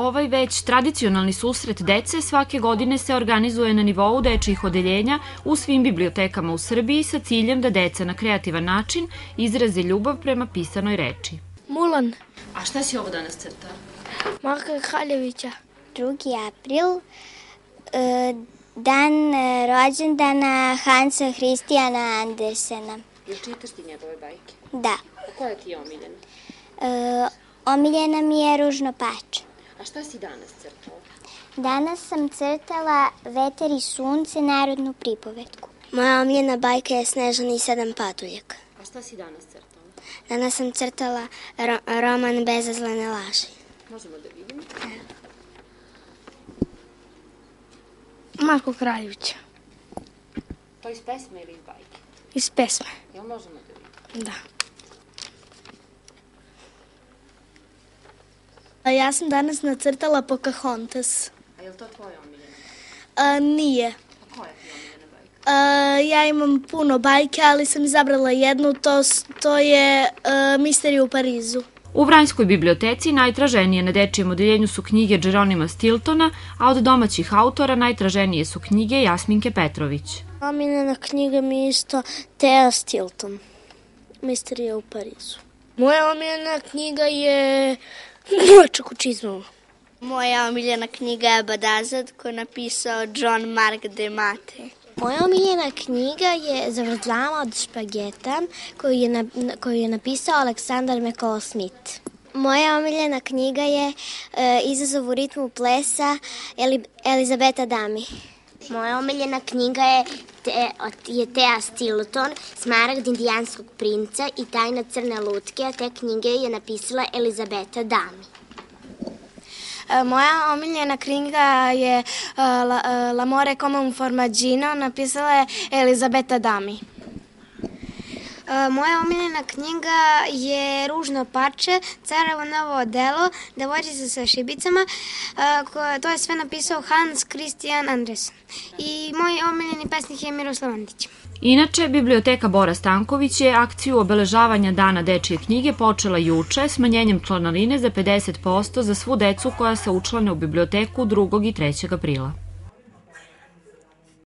Ovaj već tradicionalni susret dece svake godine se organizuje na nivou dečjih odeljenja u svim bibliotekama u Srbiji sa ciljem da deca na kreativan način izraze ljubav prema pisanoj reči. Mulan. A šta si ovo danas crta? Marka Kraljevića. 2. april, e, dan e, rođendana Hansa Hristijana Andersena. Jel čitaš ti njegove bajke? Da. A koja ti je omiljena? E, omiljena mi je ružno pače. A šta si danas crtala? Danas sam crtala Veter i sunce, narodnu pripovetku. Moja omiljena bajka je Snežani i sedam patuljaka. A šta si danas crtala? Danas sam crtala ro roman Bezazlene laži. Možemo da vidimo. Marko Kraljevića. To iz pesme ili iz bajke? Iz pesme. Jel možemo da vidimo? Da. Ja sam danas nacrtala Pocahontas. A je li to tvoja omiljena? A, nije. A koja ti je omiljena bajka? A, ja imam puno bajke, ali sam izabrala jednu, to, to je a, Misterija u Parizu. U Vranjskoj biblioteci najtraženije na dečijem odeljenju su knjige Jeronima Stiltona, a od domaćih autora najtraženije su knjige Jasminke Petrović. Omiljena knjiga mi je isto Thea Stilton. Misterija u Parizu. Moja omiljena knjiga je Močak u čizmama. Moja omiljena knjiga je Badazad koju je napisao John Mark DeMate. Moja omiljena knjiga je Zavrzlama od špageta koju je, na, koju je napisao Aleksandar McCall Smith. Moja omiljena knjiga je e, Izazov u ritmu plesa Eli, Elizabeta Dami. Moja omiljena knjiga je, te, je Thea Stilton, Smaragd indijanskog princa i Tajna crne lutke, a te knjige je napisala Elizabeta Dami. E, Moja omiljena knjiga je e, La, e, L'amore come un formaggino, napisala je Elizabeta Dami. Moja omiljena knjiga je Ružno pače, carevo novo delo, devojčica sa šibicama, e, ko- to je sve napisao Hans Christian Andersen. I moj omiljeni pesnik je Miroslav Andić. Inače, Biblioteka Bora Stanković je akciju obeležavanja Dana dečije knjige počela juče smanjenjem članarine za 50% za svu decu koja se učlane u biblioteku 2. i 3. aprila.